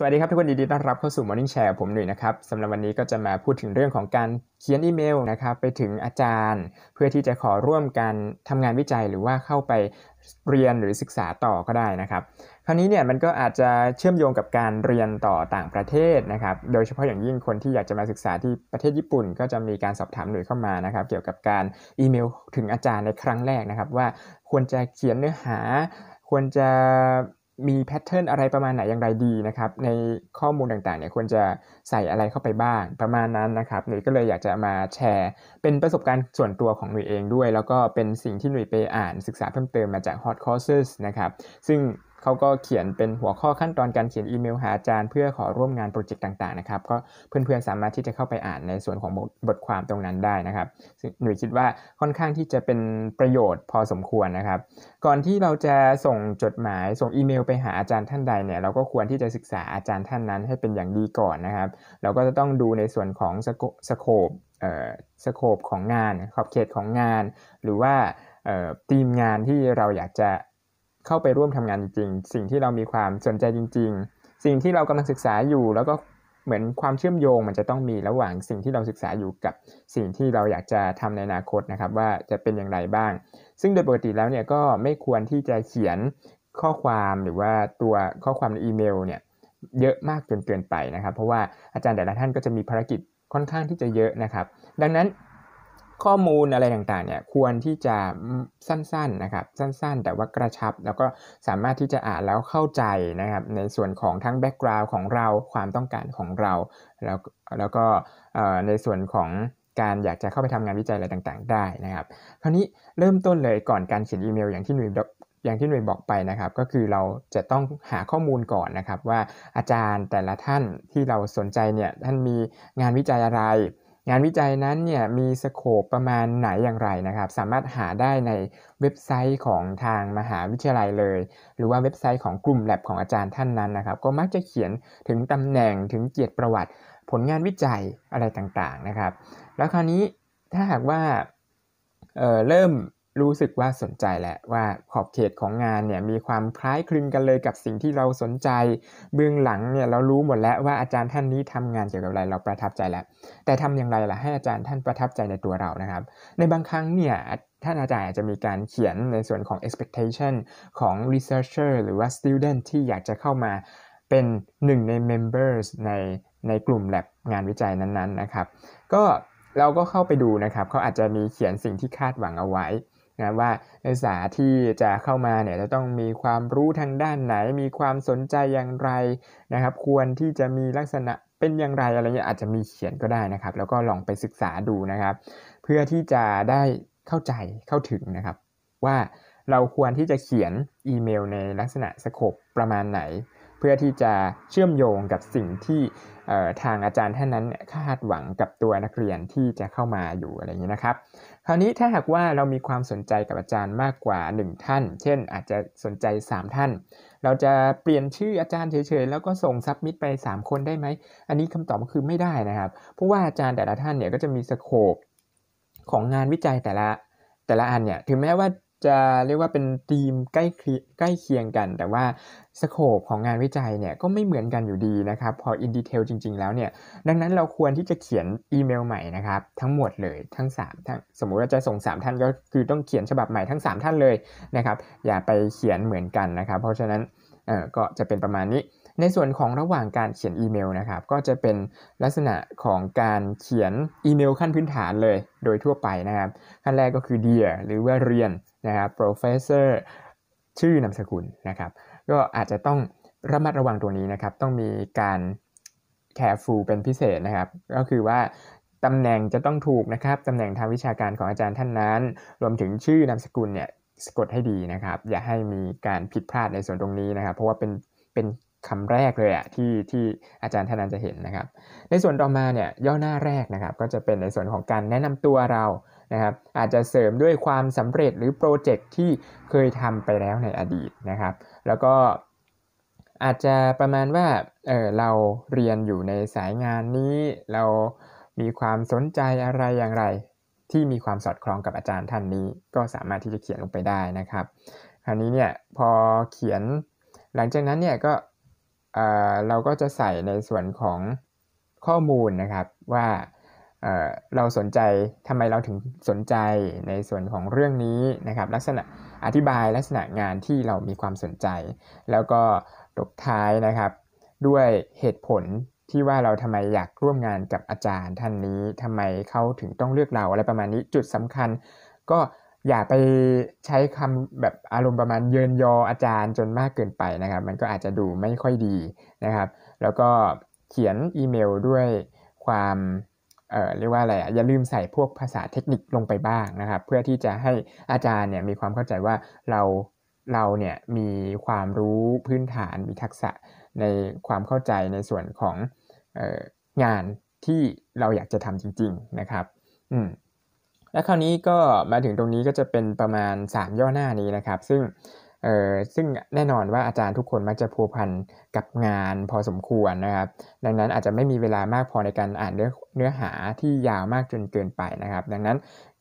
สวัสดีครับทุกคนยินดีต้อนรับเข้าสู่ Morning Share ผมหนุ่ยนะครับสำหรับวันนี้ก็จะมาพูดถึงเรื่องของการเขียนอีเมลนะครับไปถึงอาจารย์ เพื่อที่จะขอร่วมการทำงานวิจัยหรือว่าเข้าไปเรียนหรือศึกษาต่อก็ได้นะครับ คราวนี้เนี่ยมันก็อาจจะเชื่อมโยงกับการเรียนต่อต่างประเทศนะครับ โดยเฉพาะอย่างยิ่งคนที่อยากจะมาศึกษาที่ประเทศญี่ปุ่น ก็จะมีการสอบถามหน่วยเข้ามานะครับ เกี่ยวกับการอีเมลถึงอาจารย์ในครั้งแรกนะครับ ว่าควรจะเขียนเนื้อหาควรจะ มีแพทเทิร์นอะไรประมาณไหนอย่างไรดีนะครับ ในข้อมูลต่างๆเนี่ยควรจะใส่อะไรเข้าไปบ้างประมาณนั้นนะครับหนุ่ยก็เลยอยากจะมาแชร์ เป็นประสบการณ์ส่วนตัวของหนุ่ยเองด้วย แล้วก็เป็นสิ่งที่หนุ่ยไปอ่านศึกษาเพิ่มเติมมาจาก Hot Courses นะครับซึ่ง เขาก็เขียนเป็นหัวข้อขั้นตอนการเขียนอีเมลหาอาจารย์ เพื่อขอร่วมงานโปรเจกต์ต่างๆนะครับก็เพื่อนๆสามารถที่จะเข้าไปอ่านในส่วนของบทความตรงนั้นได้นะครับหนุ่ยคิดว่าค่อนข้างที่จะเป็นประโยชน์พอสมควรนะครับ ก่อนที่เราจะส่งจดหมายส่งอีเมลไปหาอาจารย์ท่านใดเนี่ยเราก็ควรที่จะศึกษาอาจารย์ท่านนั้นให้เป็นอย่างดีก่อนนะครับ เราก็จะต้องดูในส่วนของสโคปเอ่อสโคปของงานขอบเขตของงาน หรือว่าทีมงานที่เราอยากจะ เข้าไปร่วมทำงานจริง สิ่งที่เรามีความสนใจจริง ๆ สิ่งที่เรากำลังศึกษาอยู่ แล้วก็เหมือนความเชื่อมโยงมันจะต้องมีระหว่างสิ่งที่เราศึกษาอยู่กับสิ่งที่เราอยากจะทำในอนาคตนะครับ ว่าจะเป็นอย่างไรบ้าง ซึ่งโดยปกติแล้วเนี่ยก็ไม่ควรที่จะเขียนข้อความหรือว่าตัวข้อความในอีเมลเนี่ยเยอะมากจนเกินไปนะครับ เพราะว่าอาจารย์แต่ละท่านก็จะมีภารกิจค่อนข้างที่จะเยอะนะครับ ดังนั้น ข้อมูลอะไรต่างๆเนี่ยควรที่จะสั้นๆนะครับสั้นๆ แต่ว่ากระชับแล้วก็สามารถที่จะอ่านแล้วเข้าใจนะครับในส่วนของทั้งแบ็กกราวน์ของเราความต้องการของเรา แล้วแล้วก็ในส่วนของการอยากจะเข้าไปทำงานวิจัยอะไรต่างๆ ได้นะครับ คราวนี้เริ่มต้นเลยก่อนการเขียนอีเมลอย่างที่หนุ่ยอย่างที่หน่วยบอกไปนะครับ ก็คือเราจะต้องหาข้อมูลก่อนนะครับ ว่าอาจารย์แต่ละท่านที่เราสนใจเนี่ยท่านมีงานวิจัยอะไร งานวิจัยนั้นเนี่ยมีสโคปประมาณไหนอย่างไรนะครับ สามารถหาได้ในเว็บไซต์ของทางมหาวิทยาลัยเลย หรือว่าเว็บไซต์ของกลุ่มแลบของอาจารย์ท่านนั้นนะครับ ก็มักจะเขียนถึงตำแหน่งถึงเกียรติประวัติ ผลงานวิจัยอะไรต่างๆนะครับ แล้วคราวนี้ถ้าหากว่าเเริ่ม รู้สึกว่าสนใจแหละว่าขอบเขตของงานเนี่ยมีความคล้ายคลึงกันเลยกับสิ่งที่เราสนใจ เบื้องหลังเนี่ยเรารู้หมดแล้วว่าอาจารย์ท่านนี้ทำงานเกี่ยวกับอะไรเราประทับใจแล้ว แต่ทำอย่างไรล่ะให้อาจารย์ท่านประทับใจในตัวเรานะครับ ในบางครั้งเนี่ยท่านอาจารย์อาจจะมีการเขียนในส่วนของ expectation ของ researcher หรือว่า student ที่อยากจะเข้ามาเป็นหนึ่งใน members ในในกลุ่มแลบงานวิจัยนั้นๆนะครับ ก็เราก็เข้าไปดูนะครับ เขาอาจจะมีเขียนสิ่งที่คาดหวังเอาไว้ นะว่านักศึกษาที่จะเข้ามาเนี่ยจะต้องมีความรู้ทางด้านไหน มีความสนใจอย่างไรนะครับ ควรที่จะมีลักษณะเป็นอย่างไรอะไรเงี้ยอาจจะมีเขียนก็ได้นะครับ แล้วก็ลองไปศึกษาดูนะครับ เพื่อที่จะได้เข้าใจเข้าถึงนะครับ ว่าเราควรที่จะเขียนอีเมลในลักษณะสโคปประมาณไหน เพื่อที่จะเชื่อมโยงกับสิ่งที่ ทางอาจารย์ท่านนั้นคาดหวังกับตัวนักเรียนที่จะเข้ามาอยู่อะไรอย่างนี้นะครับ คราวนี้ถ้าหากว่าเรามีความสนใจกับอาจารย์มากกว่า 1 ท่าน เช่น อาจจะสนใจ 3 ท่าน เราจะเปลี่ยนชื่ออาจารย์เฉยๆ แล้วก็ส่งซับมิดไป 3 คนได้ไหม อันนี้คำตอบก็คือไม่ได้นะครับ เพราะว่าอาจารย์แต่ละท่านเนี่ยก็จะมีสโคปของงานวิจัยแต่ละแต่ละอันเนี่ย ถึงแม้ว่า จะเรียกว่าเป็นทีมใกล้ใกล้เคียงกัน แต่ว่าสโคปของงานวิจัยเนี่ยก็ไม่เหมือนกันอยู่ดีนะครับ พออินดีเทลจริง ๆ แล้วเนี่ย ดังนั้นเราควรที่จะเขียนอีเมลใหม่นะครับทั้งหมดเลยทั้ง3ทั้งสมมุติว่าจะส่ง 3 ท่านก็คือต้องเขียนฉบับใหม่ทั้ง 3 ท่านเลยนะครับ อย่าไปเขียนเหมือนกันนะครับ เพราะฉะนั้นเออก็จะเป็นประมาณนี้ ในส่วนของระหว่างการเขียนอีเมลนะครับ ก็จะเป็นลักษณะของการเขียนอีเมลขั้นพื้นฐานเลย โดยทั่วไปนะครับ ขั้นแรกก็คือ dear หรือว่าเรียน นะครับ professor ชื่อนามสกุลนะครับ ก็อาจจะต้องระมัดระวังตัวนี้นะครับ ต้องมีการ careful เป็นพิเศษนะครับ ก็คือว่าตำแหน่งจะต้องถูกนะครับตำแหน่งทางวิชาการของอาจารย์ท่านนั้น รวมถึงชื่อนามสกุลเนี่ยสะกดให้ดีนะครับ อย่าให้มีการผิดพลาดในส่วนตรงนี้นะครับ เพราะว่าเป็นเป็นคำแรกเลยอะที่ที่อาจารย์ท่านนั้นจะเห็นนะครับ ในส่วนต่อมาเนี่ยย่อหน้าแรกนะครับ ก็จะเป็นในส่วนของการแนะนำตัวเรา นะครับอาจจะเสริมด้วยความสำเร็จหรือโปรเจกต์ที่เคยทำไปแล้วในอดีตนะครับ แล้วก็อาจจะประมาณว่าเออเราเรียนอยู่ในสายงานนี้เรามีความสนใจอะไรอย่างไร ที่มีความสอดคล้องกับอาจารย์ท่านนี้ ก็สามารถที่จะเขียนลงไปได้นะครับ คราวนี้เนี่ยพอเขียนหลังจากนั้นเนี่ยก็เราก็จะใส่ในส่วนของข้อมูลนะครับว่า เราสนใจทำไมเราถึงสนใจในส่วนของเรื่องนี้นะครับลักษณะอธิบายลักษณะงานที่เรามีความสนใจ แล้วก็ตบท้ายนะครับ ด้วยเหตุผลที่ว่าเราทำไมอยากร่วมงานกับอาจารย์ท่านนี้ทำไมเขาถึงต้องเลือกเราอะไรประมาณนี้จุดสำคัญ ก็อย่าไปใช้คำแบบอารมณ์ประมาณเยินยออาจารย์จนมากเกินไปนะครับ มันก็อาจจะดูไม่ค่อยดีนะครับ แล้วก็เขียนอีเมลด้วยความ เอ่อเรียกว่าอะไรอะอย่าลืมใส่พวกภาษาเทคนิคลงไปบ้างนะครับ เพื่อที่จะให้อาจารย์เนี่ยมีความเข้าใจว่าเราเราเนี่ยมีความรู้พื้นฐานมีทักษะในความเข้าใจในส่วนของอองานที่เราอยากจะทำจริง ๆนะครับ อืมและคราวนี้ก็มาถึงตรงนี้ก็จะเป็นประมาณ 3 ย่อหน้านี้นะครับ ซึ่ง เออซึ่งแน่นอนว่าอาจารย์ทุกคนมักจะพัวพันกับงานพอสมควรนะครับ ดังนั้นอาจจะไม่มีเวลามากพอในการอ่านเนื้อเนื้อหาที่ยาวมากจนเกินไปนะครับ ดังนั้น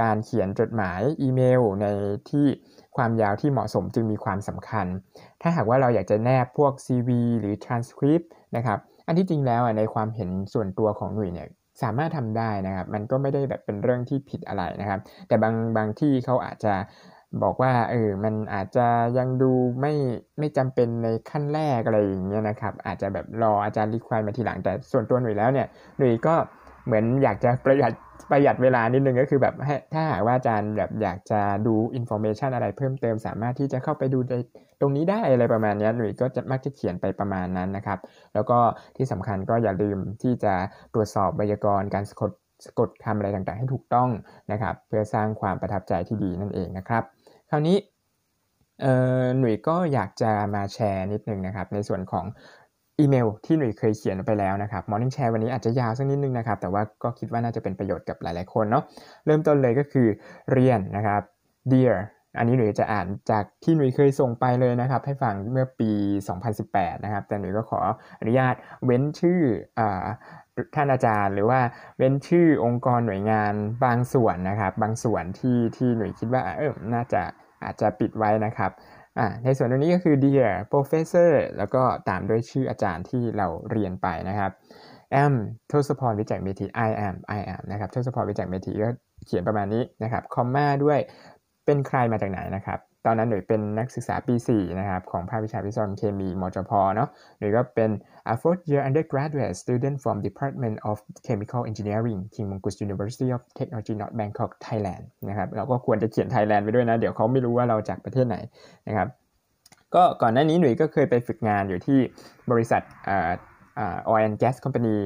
การเขียนจดหมายอีเมลในที่ความยาวที่เหมาะสมจึงมีความสำคัญ ถ้าหากว่าเราอยากจะแนบพวก CV หรือ transcript นะครับ อันที่จริงแล้วในความเห็นส่วนตัวของหน่วยเนี่ยสามารถทำได้นะครับ มันก็ไม่ได้แบบเป็นเรื่องที่ผิดอะไรนะครับ แต่บางบางที่เขาอาจจะ บอกว่าเออมันอาจจะยังดูไม่ไม่จำเป็นในขั้นแรกอะไรอย่างเงี้ยนะครับ อาจจะแบบรออาจารย์รีควายมาทีหลังแต่ส่วนตัวหน่ยแล้วเนี่ยหน่ยก็เหมือนอยากจะประหยัดประหยัดเวลานิดนึงก็คือแบบถ้าหากว่าอาจารย์แบบอยากจะดู information อะไรเพิ่มเติม สามารถที่จะเข้าไปดูในตรงนี้ได้อะไรประมาณนี้หนุ่ยก็จะมักจะเขียนไปประมาณนั้นนะครับ แล้วก็ที่สำคัญก็อย่าลืมที่จะตรวจสอบไวยากรณ์การสะกดสะกดคำอะไรต่างๆ ให้ถูกต้องนะครับ เพื่อสร้างความประทับใจที่ดีนั่นเองนะครับ คราวนี้หนุ่ยก็อยากจะมาแชร์นิดนึงนะครับ ในส่วนของอีเมลที่หนุ่ยเคยเขียนไปแล้วนะครับ Morning Share วันนี้อาจจะยาวสักนิดนึงนะครับ แต่ว่าก็คิดว่าน่าจะเป็นประโยชน์กับหลาย ๆ คนเนาะเริ่มต้นเลยก็คือเรียนนะครับ Dear อันนี้หนุ่ยจะอ่านจากที่หนุ่ยเคยส่งไปเลยนะครับ ให้ฟังเมื่อปี 2018 นะครับ แต่หนุ่ยก็ขออนุญาตเว้นชื่ออ ท่านอาจารย์ หรือว่าเว้นชื่อองค์กรหน่วยงานบางส่วนนะครับ บางส่วนที่ที่หนุ่ยคิดว่าเออน่าจะอาจจะปิดไว้นะครับในส่วนตรงนี้ก็คือ dear professor แล้วก็ตามด้วยชื่ออาจารย์ที่เราเรียนไปนะครับ am ทศพรวิจักเมธี I am I am นะครับทศพรวิจักเมธีก็เขียนประมาณนี้นะครับ คอมมาด้วยเป็นใครมาจากไหนนะครับ ตอนนั้นหนูเป็นนักศึกษาปี 4 นะครับ ของภาควิชาวิศวกรรมเคมีมจพเนาะหนูก็เป็น a fourth year undergraduate student from Department of Chemical Engineering King Mongkut University of Technology North Bangkok Thailand นะครับเราก็ควรจะเขียนไทยแลนด์ไปด้วยนะ เดี๋ยวเขาไม่รู้ว่าเราจากประเทศไหนนะครับก็ก่อนหน้านี้หนุ่ยก็เคยไปฝึกงานอยู่ที่บริษัท oil and gas company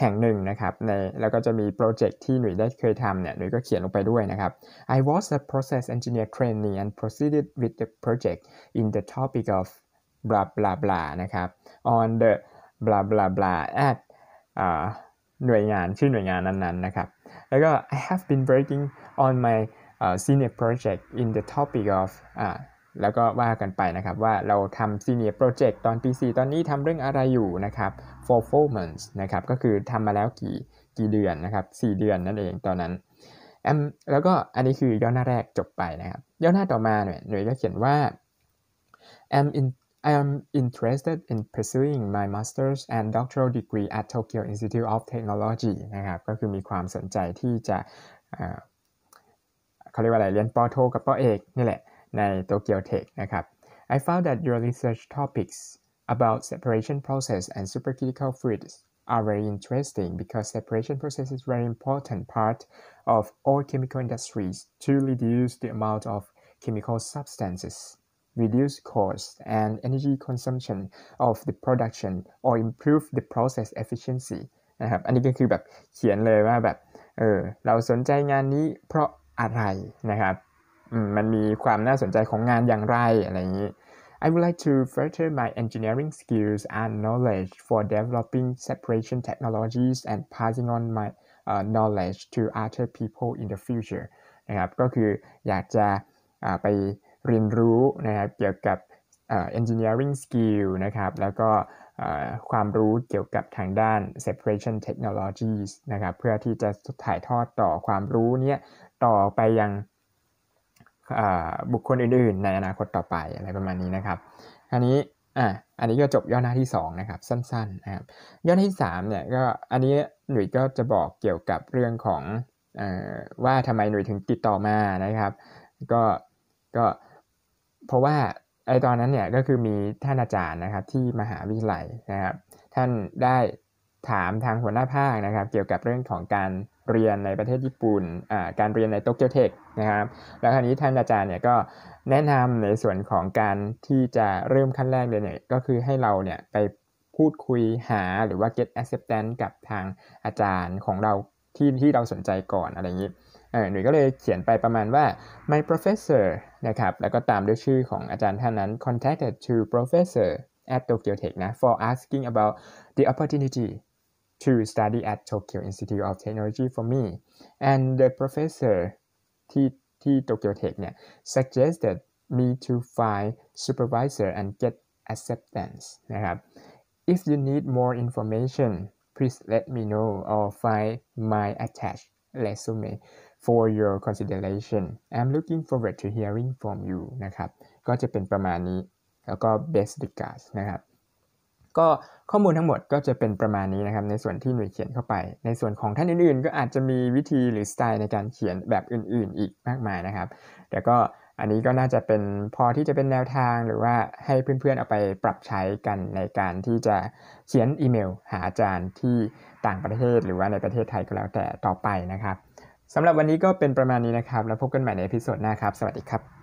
แห่งหนึ่งนะครับในแล้วก็จะมีโปรเจกต์ที่หนุ่ยได้เคยทำเนี่ยหนุ่ยก็เขียนลงไปด้วยนะครับ I was a process engineer trainee and proceeded with the project in the topic of blah blah blah นะครับ on the blah blah blah at หน่วยงานชื่อหน่วยงานนั้นๆนะครับ แล้วก็ I have been working on my uh, senior project in the topic of แล้วก็ว่ากันไปนะครับว่าเราทำ senior project ตอนปี 4 ตอนนี้ทำเรื่องอะไรอยู่นะครับ for four months นะครับก็คือทำมาแล้วกี่กี่เดือนนะครับ 4 เดือนนั่นเองตอนนั้นแอมแล้วก็อันนี้คือย่อหน้าแรกจบไปนะครับ ย่อหน้าต่อมาเนี่ยหน่วยก็เขียนว่า am in I am interested in pursuing my master's and doctoral degree at Tokyo Institute of Technology นะครับก็คือมีความสนใจที่จะเขาเรียกว่าอะไรเรียนปอโทกับปอเอกนี่แหละ ใน Tokyo Tech นะครับ I found that your research topics about separation process and supercritical fluids are very interesting because separation process is very important part of all chemical industries to reduce the amount of chemical substances reduce cost and energy consumption of the production or improve the process efficiency นะครับ อันนี้ก็คือแบบเขียนเลยว่าแบบเออเราสนใจงานนี้เพราะอะไรนะครับ มันมีความน่าสนใจของงานอย่างไรอะไรอย่างนี้ I would like to further my engineering skills and knowledge for developing separation technologies and passing on my uh, knowledge to other people in the future นะครับก็คืออยากจะไปเรียนรู้นะครับเกี่ยวกับ engineering skill นะครับแล้วก็ความรู้เกี่ยวกับทางด้าน separation technologies นะครับเพื่อที่จะถ่ายทอดต่อความรู้เนี้ยต่อไปยัง บุคคลอื่นๆ ในอนาคตต่อไปอะไรประมาณนี้นะครับคราวนี้อะอันนี้ก็จบย่อหน้าที่ 2 นะครับ สั้นๆนะครับย่อหน้าที่3เนี่ยก็อันนี้หนุ่ยก็จะบอกเกี่ยวกับเรื่องของอว่าทำไมหนุ่ยถึงติดต่อมานะครับ ก็ก็เพราะว่าไอตอนนั้นเนี่ยก็คือมีท่านอาจารย์นะครับที่มหาวิทยาลัยนะครับ ท่านได้ ถามทางหัวหน้าภาคนะครับ เกี่ยวกับเรื่องของการเรียนในประเทศญี่ปุ่นการเรียนในโตเกียวเทคนะครับ แล้วคราวนี้ท่านอาจารย์เนี่ยก็แนะนำในส่วนของการที่จะเริ่มขั้นแรกเลยเนี่ยก็คือให้เราเนี่ยไปพูดคุยหาหรือว่า get acceptance กับทางอาจารย์ของเราที่ที่เราสนใจก่อนอะไรอย่างนี้หนุ่ยก็เลยเขียนไปประมาณว่า my professor นะครับ แล้วก็ตามด้วยชื่อของอาจารย์ท่านนั้น contacted to professor at Tokyo Tech นะ for asking about the opportunity to study at Tokyo Institute of Technology for me and the professor ที่ที่ Tokyo Tech เนี่ย suggested me to find supervisor and get acceptance นะครับ if you need more information please let me know or find my attached resume for your consideration I'm looking forward to hearing from you นะครับ ก็จะเป็นประมาณนี้ แล้วก็ best regards นะครับ ก็ข้อมูลทั้งหมดก็จะเป็นประมาณนี้นะครับในส่วนที่หน่วยเขียนเข้าไป ในส่วนของท่านอื่นๆ ก็อาจจะมีวิธีหรือสไตล์ในการเขียนแบบอื่น ๆ อีกมากมายนะครับ แต่ก็อันนี้ก็น่าจะเป็นพอที่จะเป็นแนวทางหรือว่าให้เพื่อนๆ เอาไปปรับใช้กันในการที่จะเขียนอีเมล หาอาจารย์ที่ต่างประเทศหรือว่าในประเทศไทยก็แล้วแต่ต่อไปนะครับสำหรับวันนี้ก็เป็นประมาณนี้นะครับ แล้วพบกันใหม่ในพิโซดหน้าครับ สวัสดีครับ